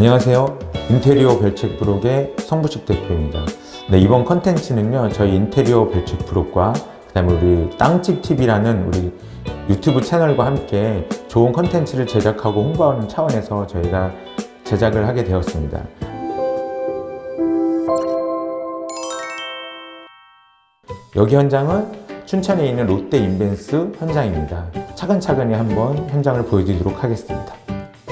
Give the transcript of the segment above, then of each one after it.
안녕하세요. 인테리어 별책부록의 성부식 대표입니다. 네, 이번 컨텐츠는요, 저희 인테리어 별책부록과 그다음에 우리 땅집 TV라는 우리 유튜브 채널과 함께 좋은 컨텐츠를 제작하고 홍보하는 차원에서 저희가 제작을 하게 되었습니다. 여기 현장은 춘천에 있는 롯데 인벤스 현장입니다. 차근차근히 한번 현장을 보여드리도록 하겠습니다.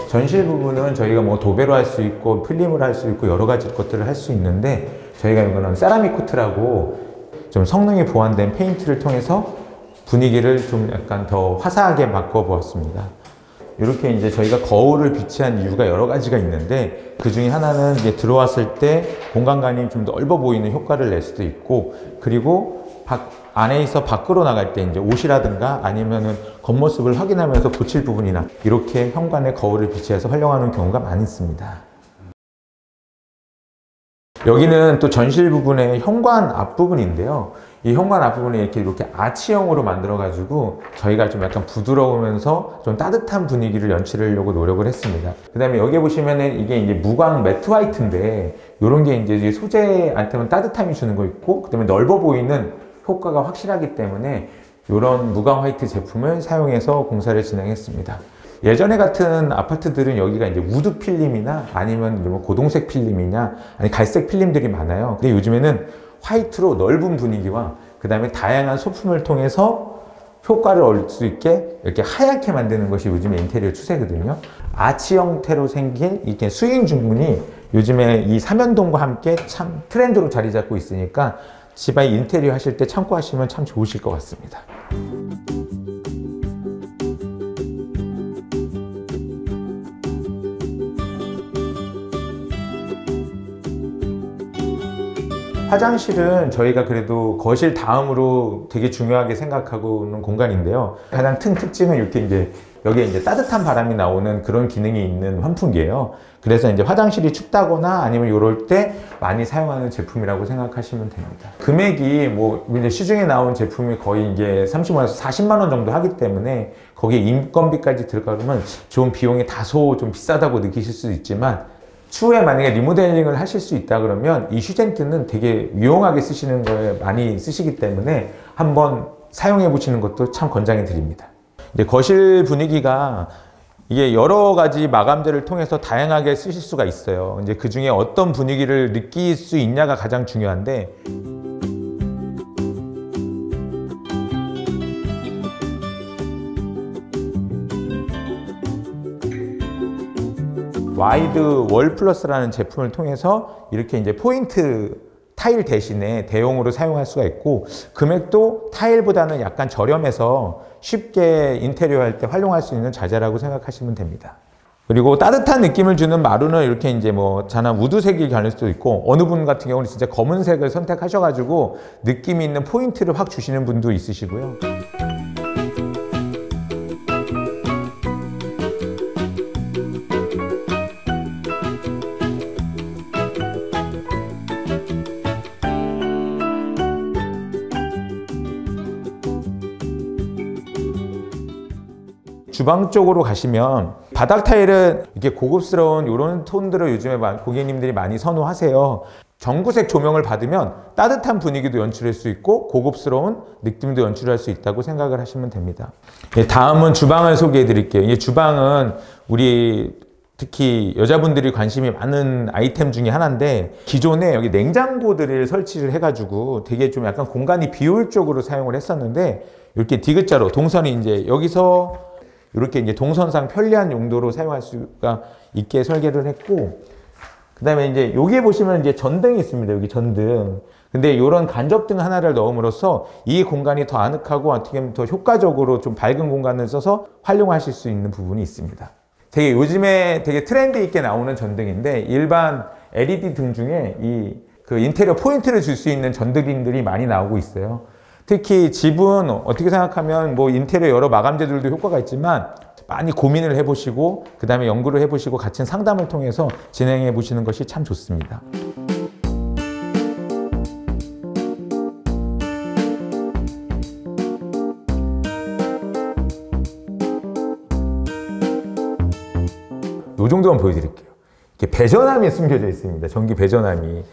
전실 부분은 저희가 뭐 도배로 할 수 있고 필름을 할 수 있고 여러 가지 것들을 할 수 있는데 저희가 이거는 세라믹 코트라고 좀 성능이 보완된 페인트를 통해서 분위기를 좀 약간 더 화사하게 바꿔 보았습니다. 이렇게 이제 저희가 거울을 비치한 이유가 여러 가지가 있는데 그 중에 하나는 이제 들어왔을 때 공간감이 좀 넓어 보이는 효과를 낼 수도 있고 그리고 밖, 안에서 밖으로 나갈 때 이제 옷이라든가 아니면은 겉모습을 확인하면서 고칠 부분이나 이렇게 현관에 거울을 비치해서 활용하는 경우가 많이 있습니다. 여기는 또 전실 부분의 현관 앞부분인데요. 이 현관 앞부분에 이렇게 이렇게 아치형으로 만들어 가지고 저희가 좀 약간 부드러우면서 좀 따뜻한 분위기를 연출하려고 노력을 했습니다. 그 다음에 여기 보시면은 이게 이제 무광 매트 화이트인데 이런 게 이제 소재한테는 따뜻함이 주는 거 있고 그 다음에 넓어 보이는 효과가 확실하기 때문에 이런 무광 화이트 제품을 사용해서 공사를 진행했습니다. 예전에 같은 아파트들은 여기가 이제 우드 필름이나 아니면 뭐 고동색 필름이냐 아니 갈색 필름들이 많아요. 근데 요즘에는 화이트로 넓은 분위기와 그 다음에 다양한 소품을 통해서 효과를 얻을 수 있게 이렇게 하얗게 만드는 것이 요즘의 인테리어 추세거든요. 아치 형태로 생긴 이렇게 스윙 중문이 요즘에 이 삼연동과 함께 참 트렌드로 자리 잡고 있으니까 집안 인테리어 하실 때 참고하시면 참 좋으실 것 같습니다. 화장실은 저희가 그래도 거실 다음으로 되게 중요하게 생각하고 있는 공간인데요. 가장 큰 특징은 이렇게 이제 여기에 이제 따뜻한 바람이 나오는 그런 기능이 있는 환풍기예요. 그래서 이제 화장실이 춥다거나 아니면 이럴 때 많이 사용하는 제품이라고 생각하시면 됩니다. 금액이 뭐 이제 시중에 나온 제품이 거의 이게 30만원에서 40만 원 정도 하기 때문에 거기에 인건비까지 들어가면 좋은 비용이 다소 좀 비싸다고 느끼실 수 있지만 추후에 만약에 리모델링을 하실 수 있다 그러면 이 휴젠트는 되게 유용하게 쓰시는 거에 많이 쓰시기 때문에 한번 사용해 보시는 것도 참 권장해 드립니다. 이제 거실 분위기가 이게 여러 가지 마감재를 통해서 다양하게 쓰실 수가 있어요. 이제 그 중에 어떤 분위기를 느낄 수 있냐가 가장 중요한데 와이드 월 플러스라는 제품을 통해서 이렇게 이제 포인트 타일 대신에 대용으로 사용할 수가 있고 금액도 타일보다는 약간 저렴해서 쉽게 인테리어 할 때 활용할 수 있는 자재라고 생각하시면 됩니다. 그리고 따뜻한 느낌을 주는 마루는 이렇게 이제 뭐 진한 우드색이 깔릴 수도 있고 어느 분 같은 경우는 진짜 검은색을 선택하셔가지고 느낌 있는 포인트를 확 주시는 분도 있으시고요. 주방 쪽으로 가시면 바닥 타일은 이렇게 고급스러운 이런 톤들을 요즘에 고객님들이 많이 선호하세요. 전구색 조명을 받으면 따뜻한 분위기도 연출할 수 있고 고급스러운 느낌도 연출할 수 있다고 생각을 하시면 됩니다. 예, 다음은 주방을 소개해 드릴게요. 이 주방은 우리 특히 여자분들이 관심이 많은 아이템 중에 하나인데 기존에 여기 냉장고들을 설치를 해가지고 되게 좀 약간 공간이 비효율적으로 사용을 했었는데 이렇게 디귿자로 동선이 이제 여기서 이렇게 이제 동선상 편리한 용도로 사용할 수가 있게 설계를 했고 그 다음에 이제 여기에 보시면 이제 전등이 있습니다. 여기 전등. 근데 이런 간접등 하나를 넣음으로써 이 공간이 더 아늑하고 어떻게 보면 더 효과적으로 좀 밝은 공간을 써서 활용하실 수 있는 부분이 있습니다. 되게 요즘에 되게 트렌드 있게 나오는 전등인데 일반 LED 등 중에 이 그 인테리어 포인트를 줄 수 있는 전등들이 많이 나오고 있어요. 특히 집은 어떻게 생각하면 뭐 인테리어 여러 마감재들도 효과가 있지만 많이 고민을 해보시고 그 다음에 연구를 해보시고 같은 상담을 통해서 진행해 보시는 것이 참 좋습니다. 이 정도만 보여드릴게요. 이렇게 배전함이 숨겨져 있습니다. 전기 배전함이.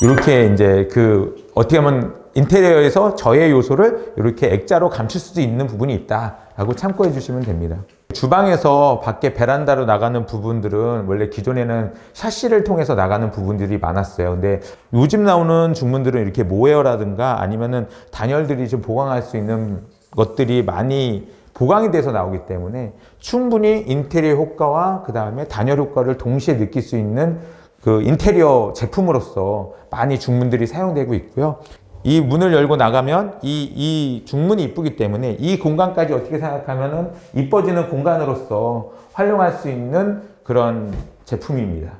이렇게 이제 그 어떻게 하면 인테리어에서 저의 요소를 이렇게 액자로 감출 수도 있는 부분이 있다라고 참고해 주시면 됩니다. 주방에서 밖에 베란다로 나가는 부분들은 원래 기존에는 샤시를 통해서 나가는 부분들이 많았어요. 근데 요즘 나오는 중문들은 이렇게 모웨어라든가 아니면은 단열들이 좀 보강할 수 있는 것들이 많이 보강이 돼서 나오기 때문에 충분히 인테리어 효과와 그 다음에 단열 효과를 동시에 느낄 수 있는 그 인테리어 제품으로서 많이 중문들이 사용되고 있고요. 이 문을 열고 나가면 이, 이 중문이 이쁘기 때문에 이 공간까지 어떻게 생각하면은 이뻐지는 공간으로서 활용할 수 있는 그런 제품입니다.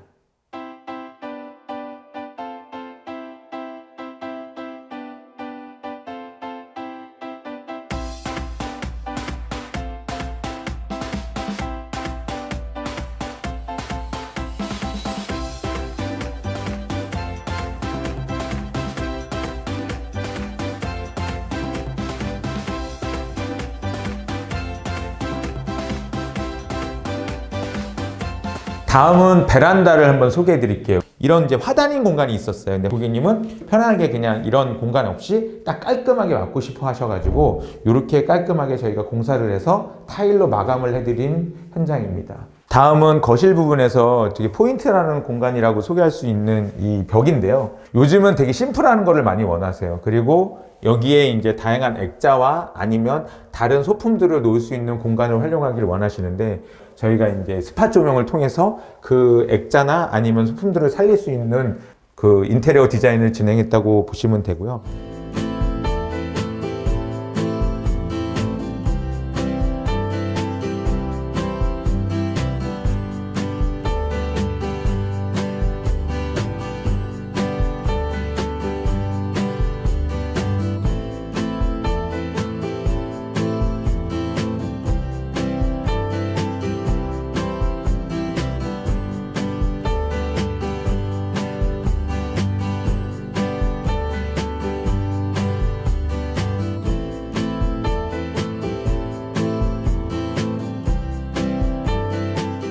다음은 베란다를 한번 소개해 드릴게요. 이런 이제 화단인 공간이 있었어요. 근데 고객님은 편하게 그냥 이런 공간 없이 딱 깔끔하게 막고 싶어 하셔가지고 이렇게 깔끔하게 저희가 공사를 해서 타일로 마감을 해드린 현장입니다. 다음은 거실 부분에서 되게 포인트라는 공간이라고 소개할 수 있는 이 벽인데요. 요즘은 되게 심플한 거를 많이 원하세요. 그리고 여기에 이제 다양한 액자와 아니면 다른 소품들을 놓을 수 있는 공간을 활용하기를 원하시는데 저희가 이제 스팟 조명을 통해서 그 액자나 아니면 소품들을 살릴 수 있는 그 인테리어 디자인을 진행했다고 보시면 되고요.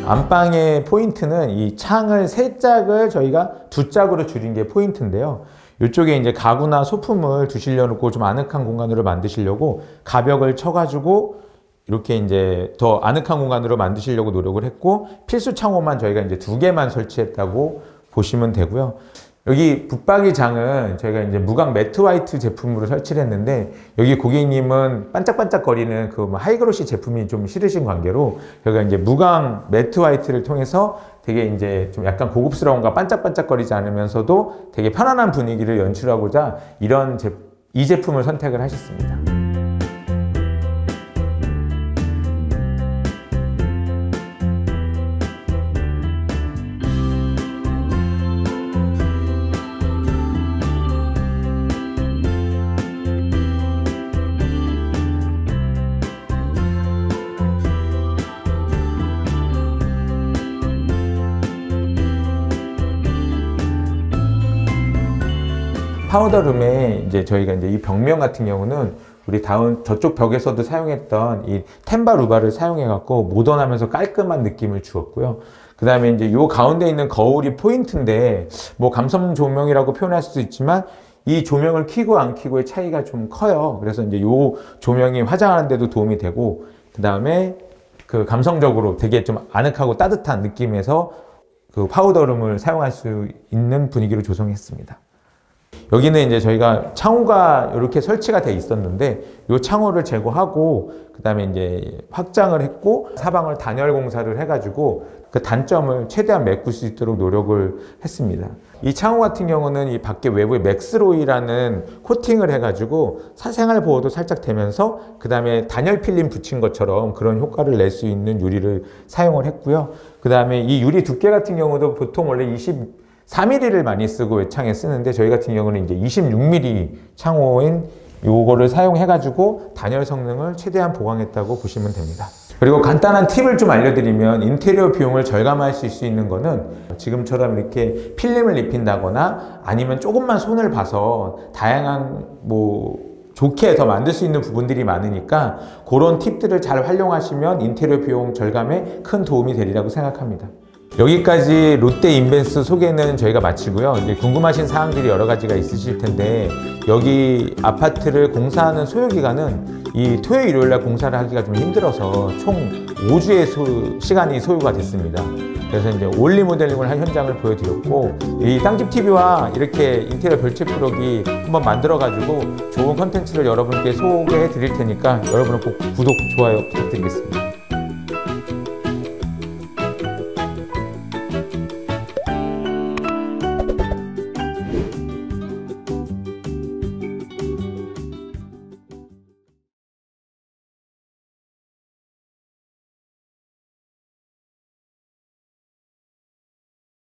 안방의 포인트는 이 창을 세 짝을 저희가 두 짝으로 줄인 게 포인트인데요. 이쪽에 이제 가구나 소품을 두시려고 좀 아늑한 공간으로 만드시려고 가벽을 쳐가지고 이렇게 이제 더 아늑한 공간으로 만드시려고 노력을 했고 필수 창호만 저희가 이제 두 개만 설치했다고 보시면 되고요. 여기 붙박이 장은 저희가 이제 무광 매트 화이트 제품으로 설치를 했는데 여기 고객님은 반짝반짝거리는 그뭐 하이그로시 제품이 좀 싫으신 관계로 저희가 이제 무광 매트 화이트를 통해서 되게 이제 좀 약간 고급스러운가 반짝반짝거리지 않으면서도 되게 편안한 분위기를 연출하고자 이런 제, 이 제품을 선택을 하셨습니다. 파우더룸에 이제 저희가 이제 이 벽면 같은 경우는 우리 다운 저쪽 벽에서도 사용했던 이 템바 루바를 사용해 갖고 모던하면서 깔끔한 느낌을 주었고요. 그 다음에 이제 요 가운데 있는 거울이 포인트인데 뭐 감성 조명이라고 표현할 수도 있지만 이 조명을 켜고 안 켜고의 차이가 좀 커요. 그래서 이제 요 조명이 화장하는 데도 도움이 되고 그 다음에 그 감성적으로 되게 좀 아늑하고 따뜻한 느낌에서 그 파우더룸을 사용할 수 있는 분위기로 조성했습니다. 여기는 이제 저희가 창호가 이렇게 설치가 돼 있었는데 이 창호를 제거하고 그 다음에 이제 확장을 했고 사방을 단열 공사를 해가지고 그 단점을 최대한 메꿀 수 있도록 노력을 했습니다. 이 창호 같은 경우는 이 밖에 외부에 맥스로이라는 코팅을 해가지고 사생활 보호도 살짝 되면서 그 다음에 단열 필름 붙인 것처럼 그런 효과를 낼 수 있는 유리를 사용을 했고요. 그 다음에 이 유리 두께 같은 경우도 보통 원래 20 4mm를 많이 쓰고 외창에 쓰는데 저희 같은 경우는 이제 26mm 창호인 요거를 사용해가지고 단열 성능을 최대한 보강했다고 보시면 됩니다. 그리고 간단한 팁을 좀 알려드리면 인테리어 비용을 절감할 수 있는 거는 지금처럼 이렇게 필름을 입힌다거나 아니면 조금만 손을 봐서 다양한 뭐 좋게 더 만들 수 있는 부분들이 많으니까 그런 팁들을 잘 활용하시면 인테리어 비용 절감에 큰 도움이 되리라고 생각합니다. 여기까지 롯데 인벤스 소개는 저희가 마치고요. 이제 궁금하신 사항들이 여러 가지가 있으실 텐데 여기 아파트를 공사하는 소요 기간은 이 토요일 일요일 날 공사를 하기가 좀 힘들어서 총 5주의 소, 시간이 소요가 됐습니다. 그래서 이제 올 리모델링을 한 현장을 보여드렸고 이 땅집 TV와 이렇게 인테리어 별책부록이 한번 만들어가지고 좋은 컨텐츠를 여러분께 소개해 드릴 테니까 여러분은 꼭 구독 좋아요 부탁드리겠습니다.